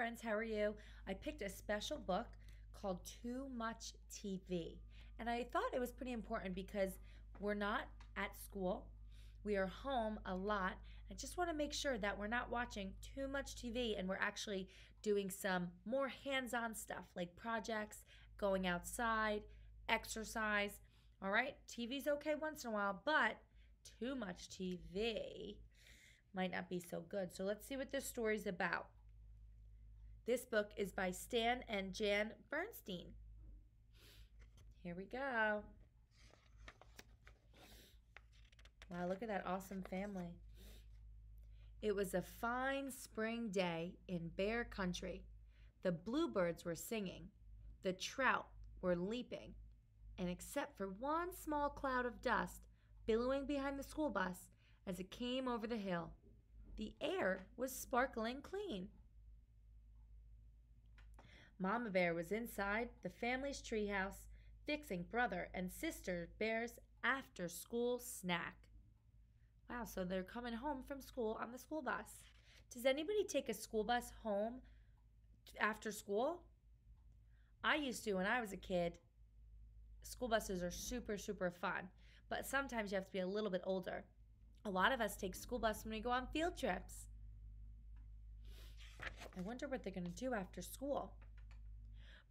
friends, how are you? I picked a special book called Too Much TV. And I thought it was pretty important because we're not at school. We are home a lot. I just want to make sure that we're not watching too much TV and we're actually doing some more hands on stuff like projects, going outside, exercise. All right, TV's okay once in a while, but too much TV might not be so good. So let's see what this story's about. This book is by Stan and Jan Berenstain. Here we go. Wow, look at that awesome family. It was a fine spring day in Bear Country. The bluebirds were singing, the trout were leaping, and except for one small cloud of dust billowing behind the school bus as it came over the hill, the air was sparkling clean. Mama Bear was inside the family's treehouse fixing brother and sister Bear's after school snack. Wow, so they're coming home from school on the school bus. Does anybody take a school bus home after school? I used to when I was a kid. School buses are super, super fun, but sometimes you have to be a little bit older. A lot of us take school bus when we go on field trips. I wonder what they're going to do after school.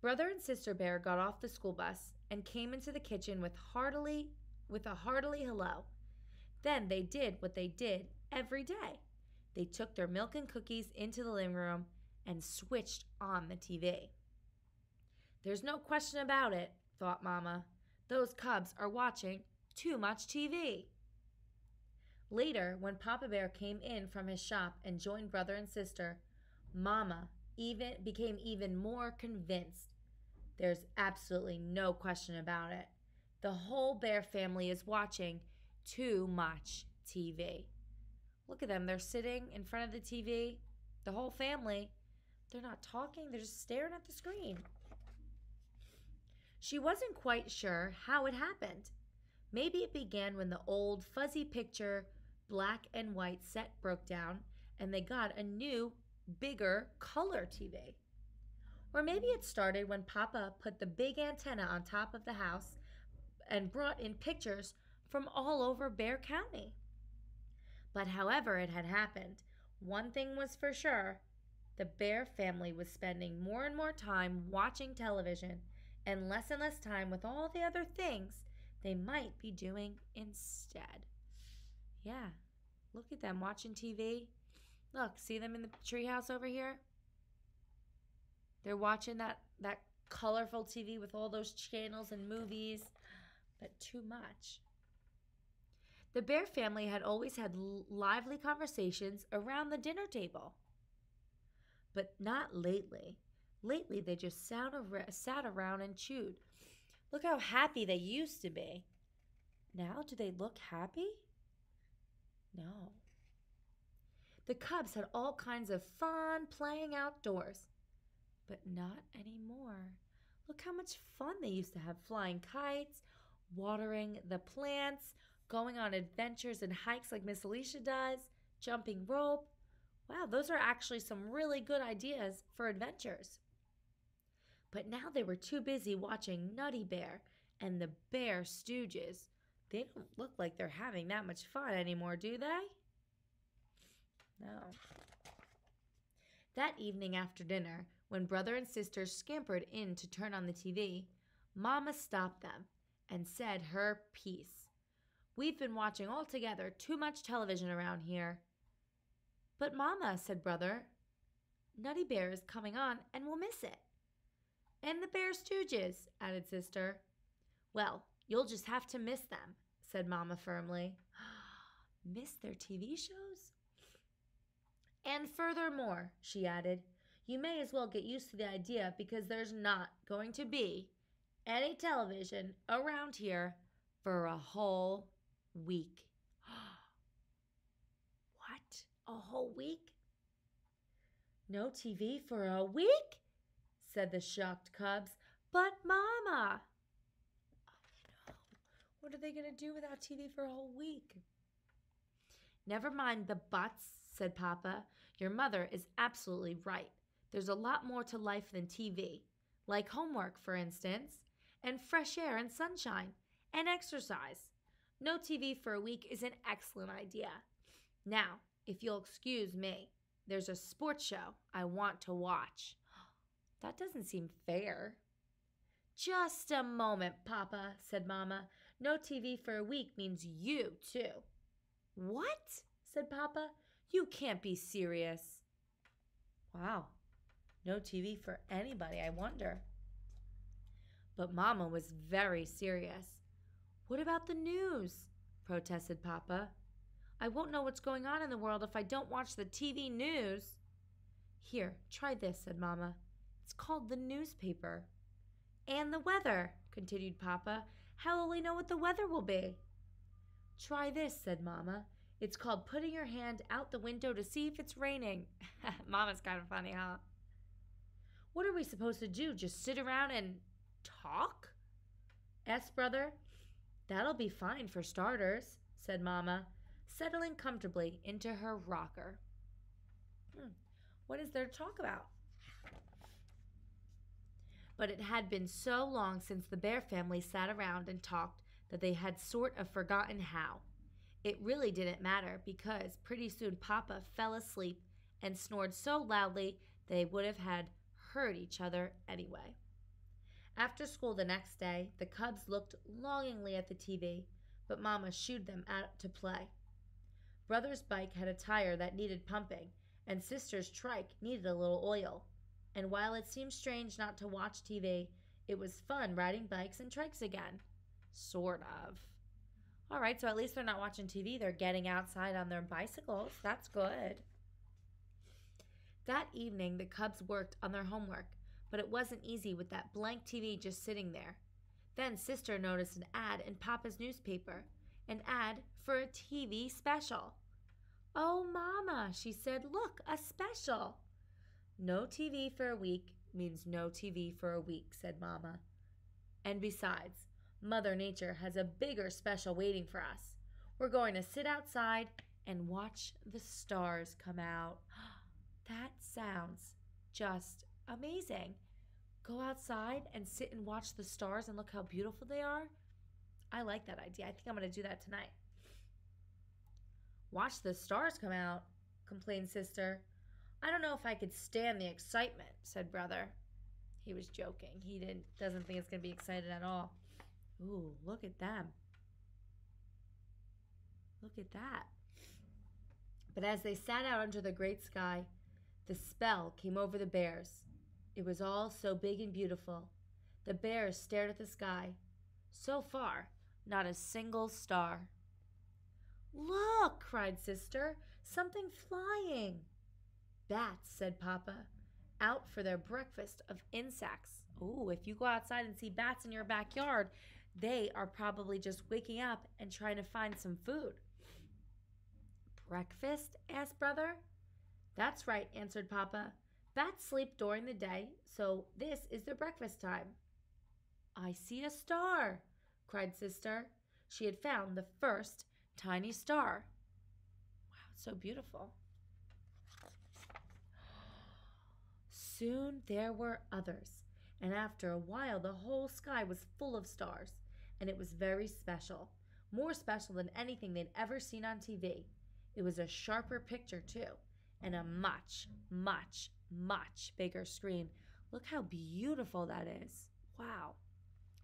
Brother and Sister Bear got off the school bus and came into the kitchen with heartily with a heartily hello. Then they did what they did every day. They took their milk and cookies into the living room and switched on the TV. There's no question about it, thought Mama. Those cubs are watching too much TV. Later, when Papa Bear came in from his shop and joined brother and sister, Mama even became even more convinced. There's absolutely no question about it. The whole bear family is watching too much TV. Look at them. They're sitting in front of the TV. The whole family. They're not talking, they're just staring at the screen. She wasn't quite sure how it happened. Maybe it began when the old fuzzy picture black and white set broke down and they got a new, bigger color TV. Or maybe it started when Papa put the big antenna on top of the house and brought in pictures from all over Bear County. But however it had happened, one thing was for sure the Bear family was spending more and more time watching television and less and less time with all the other things they might be doing instead. Yeah. Look at them watching TV. Look, see them in the treehouse over here? They're watching that that colorful TV with all those channels and movies, but too much. The Bear family had always had lively conversations around the dinner table. But not lately. Lately, they just sat around and chewed. Look how happy they used to be. Now, do they look happy? No. The cubs had all kinds of fun playing outdoors, but not anymore. Look how much fun they used to have flying kites, watering the plants, going on adventures and hikes like Miss Alecia does, jumping rope. Wow, those are actually some really good ideas for adventures. But now they were too busy watching Nutty Bear and the Bear Stooges they don't look like they're having that much fun anymore, do they? No. That evening after dinner, when brother and sister scampered in to turn on the TV, Mama stopped them and said her piece. We've been watching all together too much television around here. But, Mama, said brother, Nutty Bear is coming on and we'll miss it. And the Bear Stooges, added sister. Well, You'll just have to miss them, said Mama firmly. miss their TV shows? And furthermore, she added, you may as well get used to the idea because there's not going to be any television around here for a whole week. what? A whole week? No TV for a week? said the shocked cubs. But, Mama, oh, what are they going to do without TV for a whole week? Never mind the buts, said Papa. Your mother is absolutely right. There's a lot more to life than TV, like homework, for instance, and fresh air and sunshine, and exercise. No TV for a week is an excellent idea. Now, if you'll excuse me, there's a sports show I want to watch. That doesn't seem fair. Just a moment, Papa, said Mamma. No TV for a week means you, too. What? said Papa. You can't be serious. Wow. No TV for anybody, I wonder. But Mama was very serious. What about the news? protested Papa. I won't know what's going on in the world if I don't watch the TV news. Here, try this, said Mama. It's called the newspaper. And the weather, continued Papa. How will we know what the weather will be? Try this, said Mamma. It's called putting your hand out the window to see if it's raining. Mama's kind of funny, huh? What are we supposed to do? Just sit around and talk? asked Brother. That'll be fine for starters, said Mama, settling comfortably into her rocker. Hmm. What is there to talk about? But it had been so long since the bear family sat around and talked that they had sort of forgotten how. It really didn't matter because pretty soon Papa fell asleep and snored so loudly they would have had heard each other anyway. After school the next day, the cubs looked longingly at the TV, but Mama shooed them out to play. Brother's bike had a tire that needed pumping, and Sister's trike needed a little oil and while it seemed strange not to watch TV, it was fun riding bikes and trikes again. Sort of. All right, so at least they're not watching TV, they're getting outside on their bicycles. That's good. That evening, the Cubs worked on their homework, but it wasn't easy with that blank TV just sitting there. Then Sister noticed an ad in Papa's newspaper, an ad for a TV special. Oh, Mama, she said, look, a special. No TV for a week means no TV for a week, said Mama. And besides, Mother Nature has a bigger special waiting for us. We're going to sit outside and watch the stars come out. That sounds just amazing. Go outside and sit and watch the stars and look how beautiful they are. I like that idea. I think I'm going to do that tonight. Watch the stars come out, complained Sister. I don't know if I could stand the excitement, said brother. He was joking. He didn't doesn't think it's gonna be excited at all. Ooh, look at them. Look at that. But as they sat out under the great sky, the spell came over the bears. It was all so big and beautiful. The bears stared at the sky. So far, not a single star. Look, cried Sister, something flying. Bats, said Papa, out for their breakfast of insects. Oh, if you go outside and see bats in your backyard, they are probably just waking up and trying to find some food. Breakfast? asked Brother. That's right, answered Papa. Bats sleep during the day, so this is their breakfast time. I see a star, cried Sister. She had found the first tiny star. Wow, it's so beautiful. Soon there were others, and after a while the whole sky was full of stars, and it was very special, more special than anything they'd ever seen on TV. It was a sharper picture, too, and a much, much, much bigger screen. Look how beautiful that is. Wow.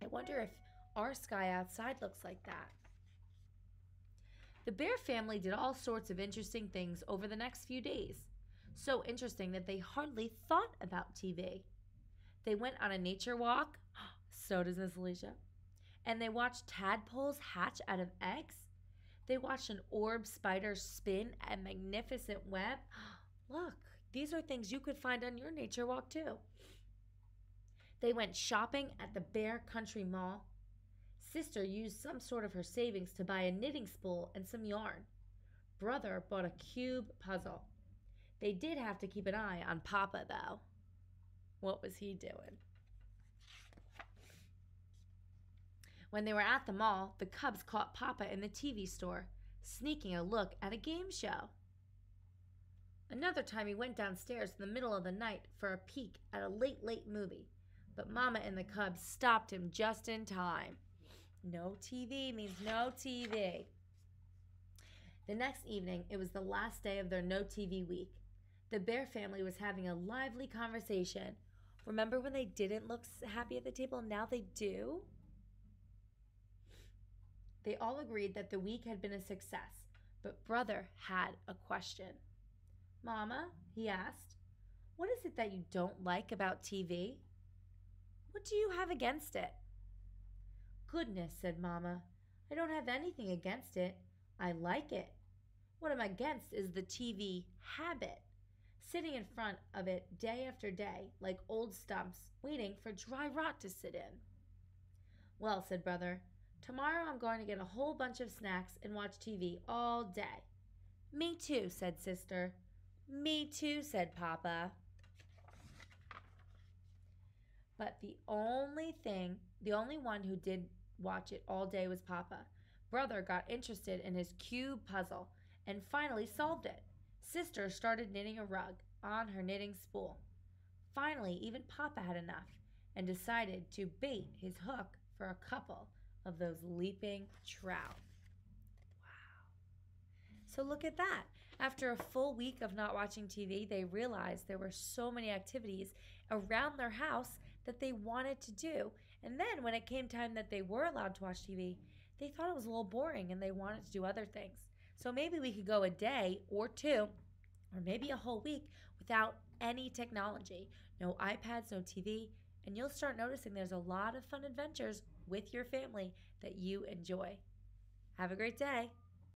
I wonder if our sky outside looks like that. The bear family did all sorts of interesting things over the next few days so interesting that they hardly thought about TV. They went on a nature walk. So does Miss Alecia. And they watched tadpoles hatch out of eggs. They watched an orb spider spin a magnificent web. Look, these are things you could find on your nature walk too. They went shopping at the Bear Country Mall. Sister used some sort of her savings to buy a knitting spool and some yarn. Brother bought a cube puzzle. They did have to keep an eye on Papa, though. What was he doing? When they were at the mall, the Cubs caught Papa in the TV store, sneaking a look at a game show. Another time he went downstairs in the middle of the night for a peek at a late, late movie, but Mama and the cubs stopped him just in time. No TV means no TV. The next evening, it was the last day of their no TV week. The bear family was having a lively conversation. Remember when they didn't look happy at the table? Now they do? They all agreed that the week had been a success, but Brother had a question. Mama, he asked, what is it that you don't like about TV? What do you have against it? Goodness, said Mamma. I don't have anything against it. I like it. What I'm against is the TV habit. Sitting in front of it day after day, like old stumps, waiting for dry rot to sit in. Well, said Brother, tomorrow I'm going to get a whole bunch of snacks and watch TV all day. Me too, said Sister. Me too, said Papa. But the only thing, the only one who did watch it all day was Papa. Brother got interested in his cube puzzle and finally solved it. Sister started knitting a rug on her knitting spool. Finally, even Papa had enough and decided to bait his hook for a couple of those leaping trout. Wow. So look at that. After a full week of not watching TV, they realized there were so many activities around their house that they wanted to do. And then when it came time that they were allowed to watch TV, they thought it was a little boring and they wanted to do other things. So maybe we could go a day or two, or maybe a whole week without any technology. No iPads, no TV, and you'll start noticing there's a lot of fun adventures with your family that you enjoy. Have a great day.